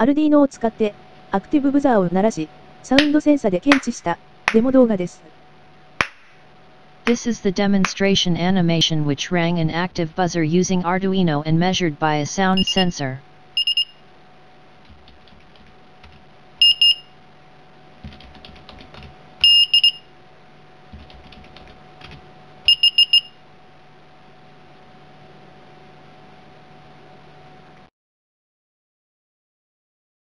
アルディーノを使って、アクティブブザーを鳴らし、サウンドセンサで検知した、デモ動画です。This is the demonstration animation which rang an active buzzer using Arduino and measured by a sound sensor.